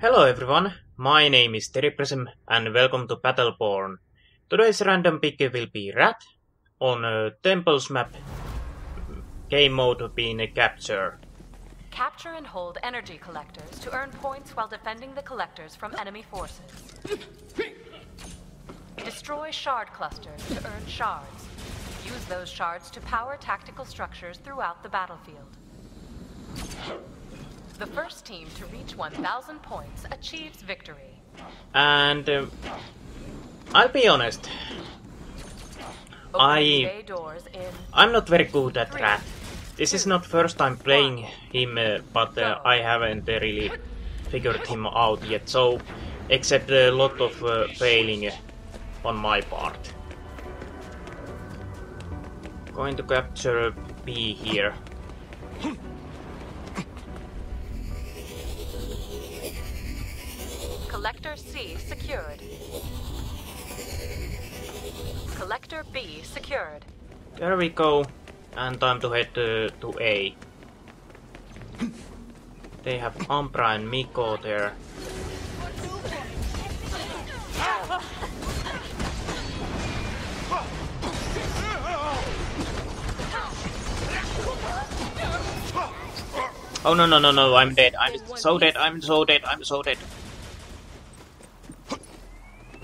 Hello everyone, my name is Steady Prism and welcome to Battleborn. Today's random pick will be Rath on a Temples map, game mode being a capture. Capture and hold energy collectors to earn points while defending the collectors from enemy forces. Destroy shard clusters to earn shards. Use those shards to power tactical structures throughout the battlefield. The first team to reach 1000 points achieves victory. And um, I'll be honest, Open I I'm not very good at Rath. This is not first time playing him, uh, but uh, I haven't uh, really figured him out yet. So, except a lot of uh, failing on my part. Going to capture B here. Collector C secured. Collector B secured. There we go. And time to head uh, to A. They have Ambra and Miko there. Oh no no no no, I'm dead. I'm so dead, I'm so dead, I'm so dead.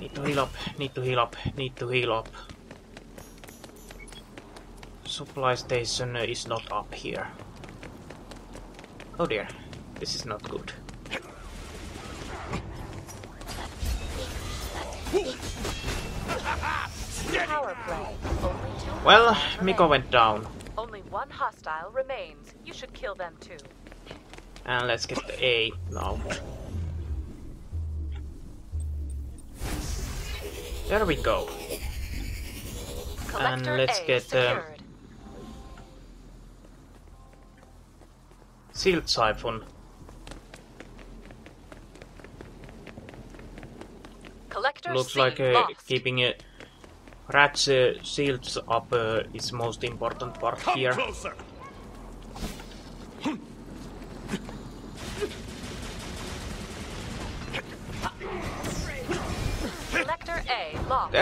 Need to heal up, need to heal up, need to heal up. Supply station uh, is not up here. Oh dear, this is not good. Power play. Only two Well, Miko went down. Only one hostile remains. You should kill them too. And let's get the A now. There we go. Collector let's A get, uh, secured. Shield Siphon. Collector Looks C like uh, lost. keeping uh, Rath's uh, shields up uh, is most important part here. closer.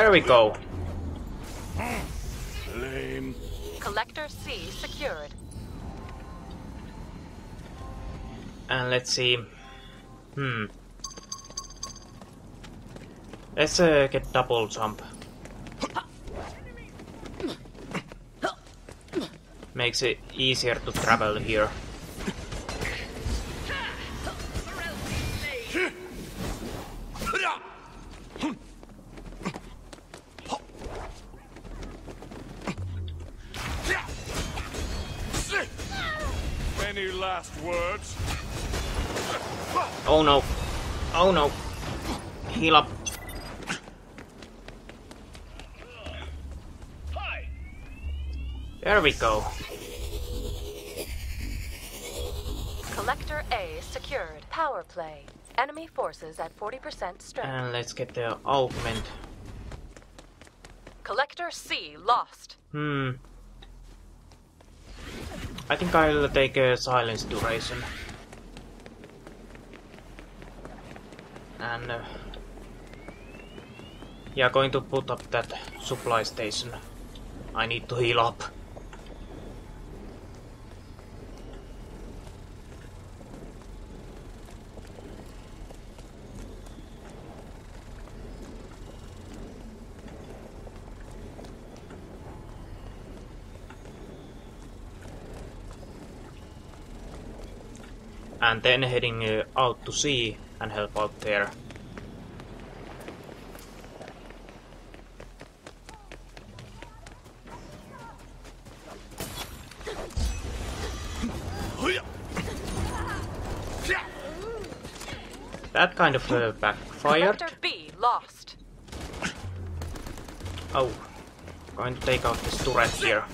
There we go. Lame. Collector C secured. And let's see. Hmm. Let's uh, get double jump. Makes it easier to travel here. Oh no. Oh no. Heal up. There we go. Collector A secured. Power play. Enemy forces at 40% strength. And let's get the augment. Collector C lost. Hmm. I think I'll take a silence duration. And uh, yeah, going to put up that supply station. I need to heal up. and then heading uh, out to C and help out there. That kind of uh, backfired. Collector B lost. Oh, going to take out this turret here.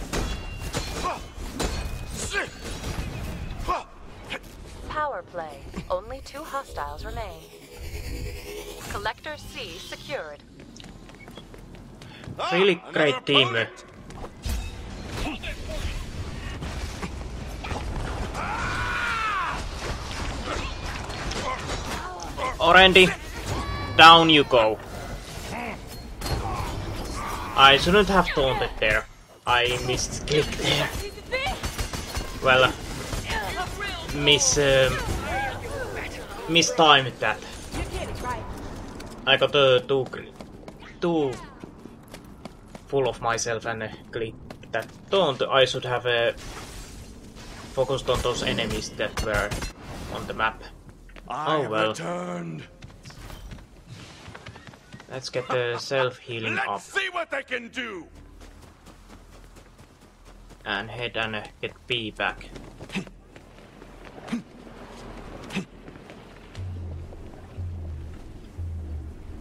Power play. Only two hostiles remain. Collector C secured. Really great team. Orendi, down you go. I shouldn't have taunted there. I missed click there. Well, miss um, mistimed that. I got uh, too too full of myself and uh, clicked that taunt. I should have uh, focused on those enemies that were on the map. I Oh, have well. returned. Let's get the self healing up. Let's see what they can do. and head and uh, get B back.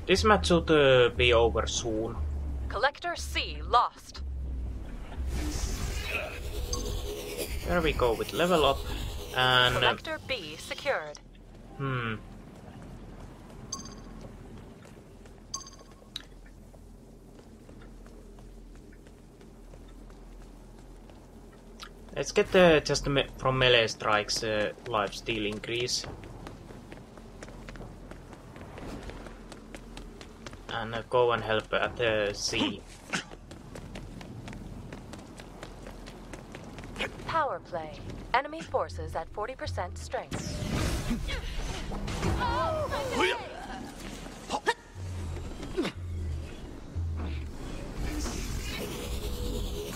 This match should uh, be over soon. Collector C lost. There we go with level up and uh, Collector B secured. Hmm. Let's get the just from melee strikes uh, life steal increase. And uh, go and help at uh, C. Power play. Enemy forces at 40% strength.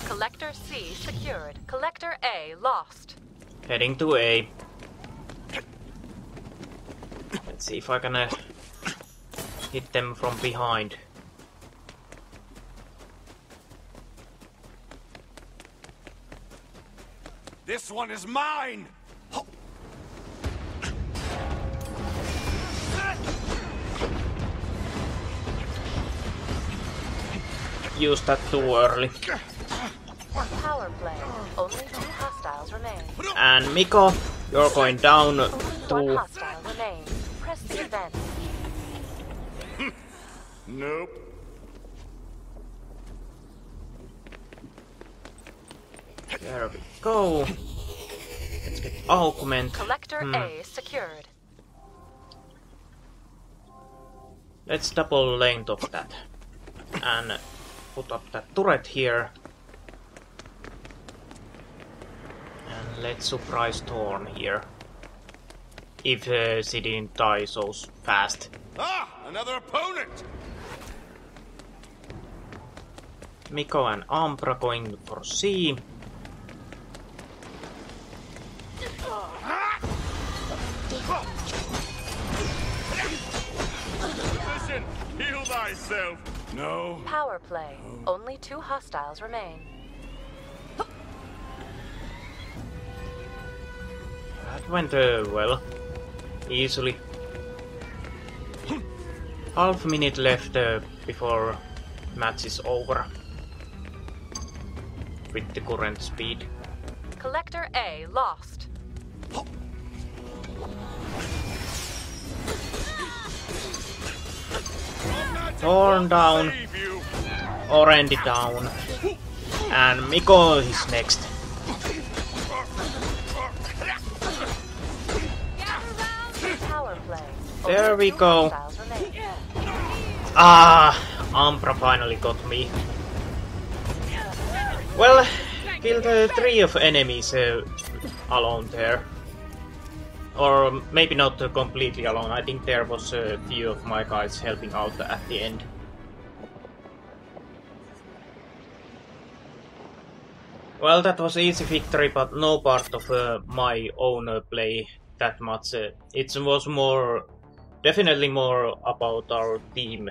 Collector C secured. Collector A lost. Heading to A. Let's see if I can uh, hit them from behind. This one is mine. Use that too early. Power play. Only two hostiles remain. And Miko, you're going down Only one to... hostile remains. Press the event. Nope. There we go. Let's get augment. Collector Hmm. A secured. Let's double length of that. And put up that turret here. And let's surprise Thorn here. If uh, she didn't die so fast. Ah, another opponent. Miko and Ambra going for C. Physician, heal thyself. No. Power play. Only two hostiles remain. That went uh, well. Easily. Half minute left uh, before match is over. With the current speed. Collector A lost. Thorn down. Orendi down, and Miko is next. There we go. Ah, Ambra finally got me. Well, killed uh, three of enemies uh, alone there. Or maybe not completely alone. I think there was a few of my guys helping out at the end. Well, that was easy victory, but no part of uh, my own uh, play that much. Uh, it was more, definitely more about our team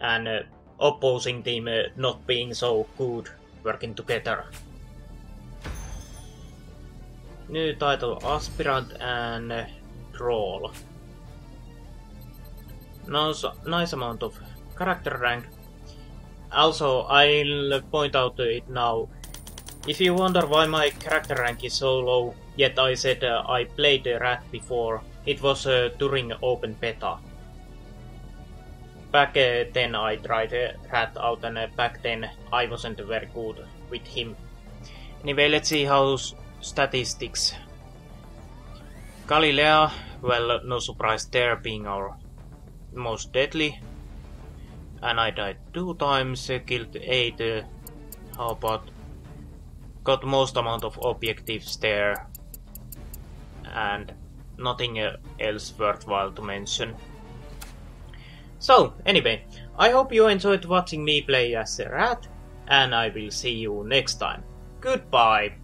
and uh, opposing team uh, not being so good working together. New title Aspirant and Troll. Nice, nice amount of character rank. Also, I'll point out to it now. If you wonder why my character rank is so low, yet I said uh, I played uh, Rath before, it was uh, during open beta back uh, then I tried uh, Rath out and uh, back then I wasn't very good with him. Anyway, let's see how statistics. Galilea, well, no surprise there being our most deadly. And I died two times, uh, killed eight. Uh, how about got most amount of objectives there, and nothing uh, else worthwhile to mention. So, anyway, I hope you enjoyed watching me play as a Rath, and I will see you next time. Goodbye!